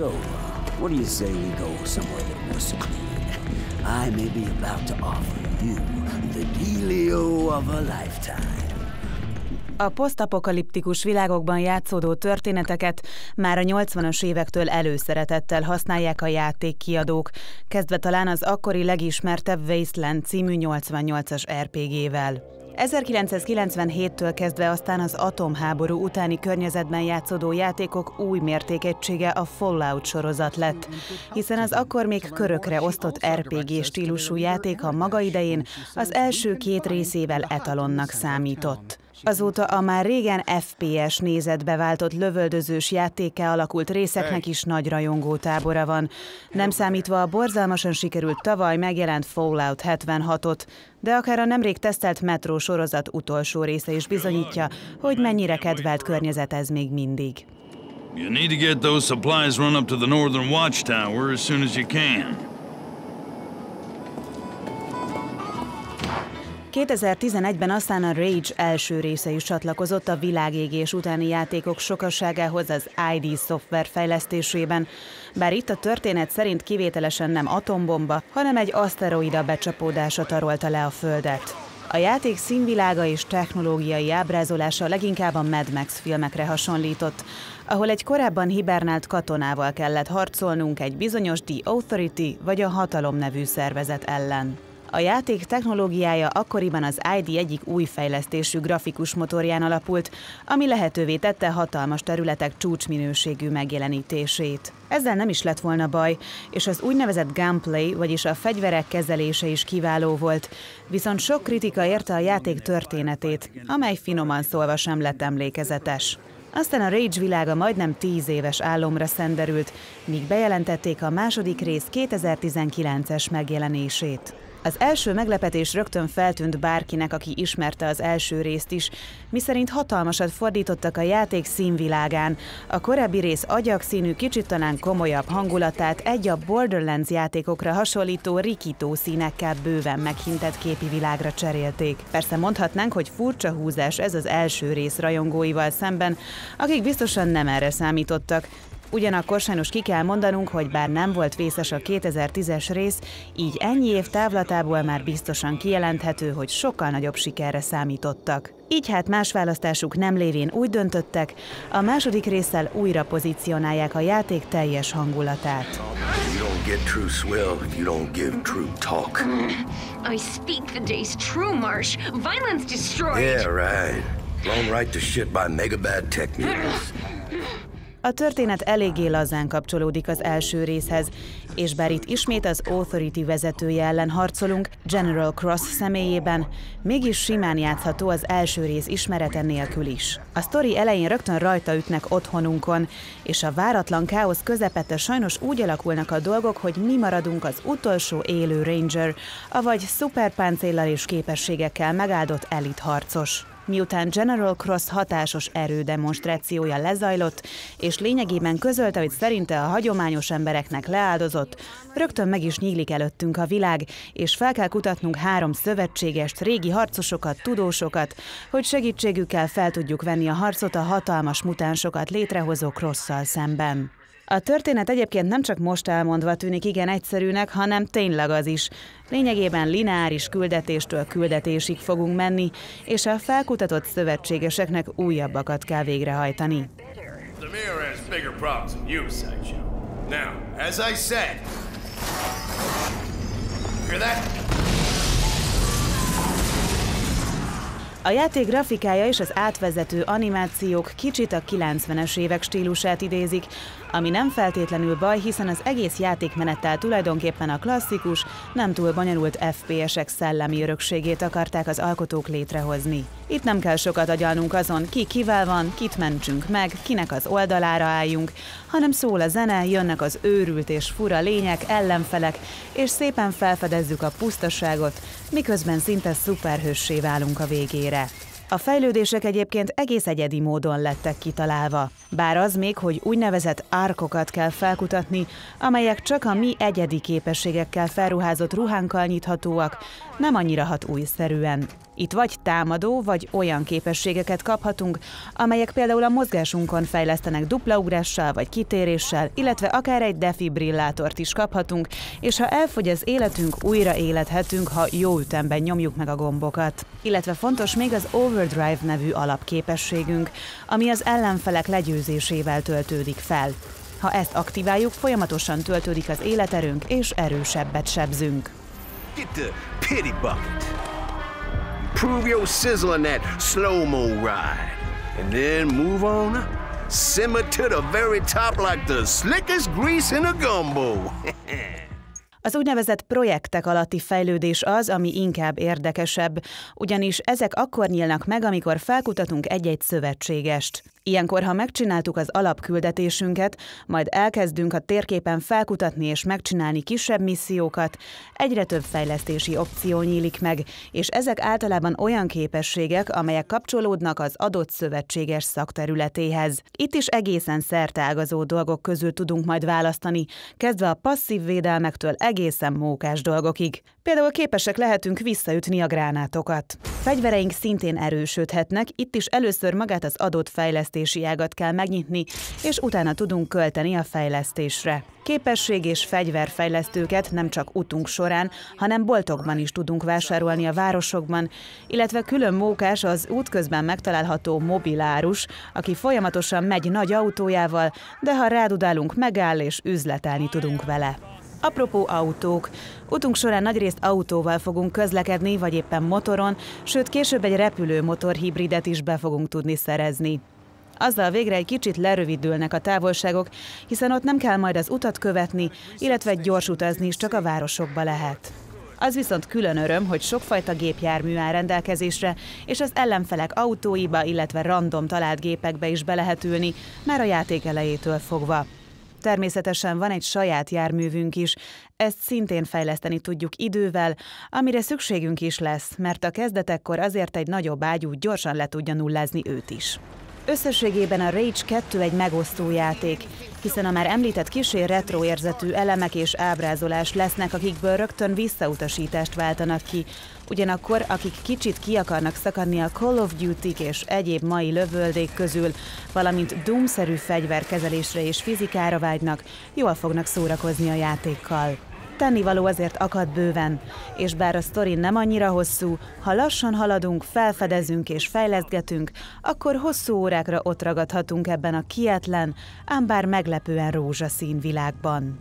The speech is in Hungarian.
So, what do you say we go somewhere little more secluded? I may be about to offer you the dealio of a lifetime. A posztapokaliptikus világokban játszódó történeteket már a 80-as évektől előszeretettel használják a játékkiadók, kezdve talán az akkori legismertebb Wasteland című 88-as RPG-vel. 1997-től kezdve aztán az atomháború utáni környezetben játszódó játékok új mértékegysége a Fallout sorozat lett, hiszen az akkor még körökre osztott RPG stílusú játék a maga idején az első két részével etalonnak számított. Azóta a már régen FPS nézetbe váltott lövöldözős játékkel alakult részeknek is nagy rajongó tábora van, nem számítva a borzalmasan sikerült tavaly megjelent Fallout 76-ot, de akár a nemrég tesztelt Metro sorozat utolsó része is bizonyítja, hogy mennyire kedvelt környezet ez még mindig. You need to get those supplies run up to the northern watchtower as soon as you can. 2011-ben aztán a Rage első része is csatlakozott a világégés utáni játékok sokasságához az ID szoftver fejlesztésében, bár itt a történet szerint kivételesen nem atombomba, hanem egy aszteroida becsapódása tarolta le a Földet. A játék színvilága és technológiai ábrázolása leginkább a Mad Max filmekre hasonlított, ahol egy korábban hibernált katonával kellett harcolnunk egy bizonyos The Authority vagy a Hatalom nevű szervezet ellen. A játék technológiája akkoriban az ID egyik új fejlesztésű grafikus motorján alapult, ami lehetővé tette hatalmas területek csúcsminőségű megjelenítését. Ezzel nem is lett volna baj, és az úgynevezett gunplay, vagyis a fegyverek kezelése is kiváló volt, viszont sok kritika érte a játék történetét, amely finoman szólva sem lett emlékezetes. Aztán a Rage világa majdnem tíz éves álomra szenderült, míg bejelentették a második rész 2019-es megjelenését. Az első meglepetés rögtön feltűnt bárkinek, aki ismerte az első részt is, miszerint hatalmasat fordítottak a játék színvilágán. A korábbi rész agyakszínű, kicsit talán komolyabb hangulatát egy a Borderlands játékokra hasonlító rikító színekkel bőven meghintett képi világra cserélték. Persze mondhatnánk, hogy furcsa húzás ez az első rész rajongóival szemben, akik biztosan nem erre számítottak, Ugyanakkor sajnos ki kell mondanunk, hogy bár nem volt vészes a 2010-es rész, így ennyi év távlatából már biztosan kijelenthető, hogy sokkal nagyobb sikerre számítottak. Így hát más választásuk nem lévén úgy döntöttek, a második résszel újra pozícionálják a játék teljes hangulatát. I speak the day's true, Marsh. Violence destroyed. Yeah, right. Blown right to shit by mega bad techniques. A történet eléggé lazán kapcsolódik az első részhez, és bár itt ismét az Authority vezetője ellen harcolunk, General Cross személyében, mégis simán játszható az első rész ismerete nélkül is. A sztori elején rögtön rajta ütnek otthonunkon, és a váratlan káosz közepette sajnos úgy alakulnak a dolgok, hogy mi maradunk az utolsó élő Ranger, avagy szuperpáncéllal és képességekkel megáldott elit harcos miután General Cross hatásos erődemonstrációja lezajlott, és lényegében közölte, hogy szerinte a hagyományos embereknek leáldozott, rögtön meg is nyílik előttünk a világ, és fel kell kutatnunk három szövetségest, régi harcosokat, tudósokat, hogy segítségükkel fel tudjuk venni a harcot a hatalmas mutánsokat létrehozó Crossszal szemben. A történet egyébként nem csak most elmondva tűnik igen egyszerűnek, hanem tényleg az is. Lényegében lineáris küldetéstől küldetésig fogunk menni, és a felkutatott szövetségeseknek újabbakat kell végrehajtani. Now, as I said, hear that? A játék grafikája és az átvezető animációk kicsit a 90-es évek stílusát idézik, ami nem feltétlenül baj, hiszen az egész játékmenettel tulajdonképpen a klasszikus, nem túl bonyolult FPS-ek szellemi örökségét akarták az alkotók létrehozni. Itt nem kell sokat agyalnunk azon, ki kivel van, kit mentsünk meg, kinek az oldalára álljunk, hanem szól a zene, jönnek az őrült és fura lények, ellenfelek, és szépen felfedezzük a pusztaságot, miközben szinte szuperhőssé válunk a végére. A fejlődések egyébként egész egyedi módon lettek kitalálva, bár az még, hogy úgynevezett árkokat kell felkutatni, amelyek csak a mi egyedi képességekkel felruházott ruhánkkal nyithatóak, nem annyira hat újszerűen. Itt vagy támadó, vagy olyan képességeket kaphatunk, amelyek például a mozgásunkon fejlesztenek dupla ugrással vagy kitéréssel, illetve akár egy defibrillátort is kaphatunk, és ha elfogy az életünk, újra élethetünk, ha jó ütemben nyomjuk meg a gombokat. Illetve fontos még az Overdrive nevű alapképességünk, ami az ellenfelek legyőzésével töltődik fel. Ha ezt aktiváljuk, folyamatosan töltődik az életerőnk, és erősebbet sebzünk. Get the pity bucket. Prove your sizzle on that slow-mo ride. And then move on. Simmer to the very top like the slickest grease in a gumbo. Az úgynevezett projektek alatti fejlődés az, ami inkább érdekesebb, ugyanis ezek akkor nyílnak meg, amikor felkutatunk egy-egy szövetségest. Ilyenkor, ha megcsináltuk az alapküldetésünket, majd elkezdünk a térképen felkutatni és megcsinálni kisebb missziókat, egyre több fejlesztési opció nyílik meg, és ezek általában olyan képességek, amelyek kapcsolódnak az adott szövetséges szakterületéhez. Itt is egészen szertágazó dolgok közül tudunk majd választani, kezdve a passzív védelmektől egészen mókás dolgokig. Például képesek lehetünk visszaütni a gránátokat. Fegyvereink szintén erősödhetnek, itt is először magát az adott fejlesztési ágat kell megnyitni, és utána tudunk költeni a fejlesztésre. Képesség és fegyverfejlesztőket nem csak utunk során, hanem boltokban is tudunk vásárolni a városokban, illetve külön mókás az útközben megtalálható mobilárus, aki folyamatosan megy nagy autójával, de ha rádudálunk, megáll és üzletelni tudunk vele. Apropó autók. Utunk során nagyrészt autóval fogunk közlekedni, vagy éppen motoron, sőt később egy repülőmotor hibridet is be fogunk tudni szerezni. Azzal végre egy kicsit lerövidülnek a távolságok, hiszen ott nem kell majd az utat követni, illetve gyors utazni is csak a városokba lehet. Az viszont külön öröm, hogy sokfajta gépjármű áll rendelkezésre, és az ellenfelek autóiba, illetve random talált gépekbe is be lehet ülni, már a játék elejétől fogva. Természetesen van egy saját járművünk is, ezt szintén fejleszteni tudjuk idővel, amire szükségünk is lesz, mert a kezdetekkor azért egy nagyobb ágyú gyorsan le tudja nullázni őt is. Összességében a Rage 2 egy megosztó játék, hiszen a már említett kisé retro érzetű elemek és ábrázolás lesznek, akikből rögtön visszautasítást váltanak ki, Ugyanakkor, akik kicsit ki akarnak szakadni a Call of duty és egyéb mai lövöldék közül, valamint Doom-szerű fegyverkezelésre és fizikára vágynak, jól fognak szórakozni a játékkal. Tennivaló azért akad bőven, és bár a sztori nem annyira hosszú, ha lassan haladunk, felfedezünk és fejleszgetünk, akkor hosszú órákra ott ragadhatunk ebben a kietlen, ám bár meglepően rózsaszín világban.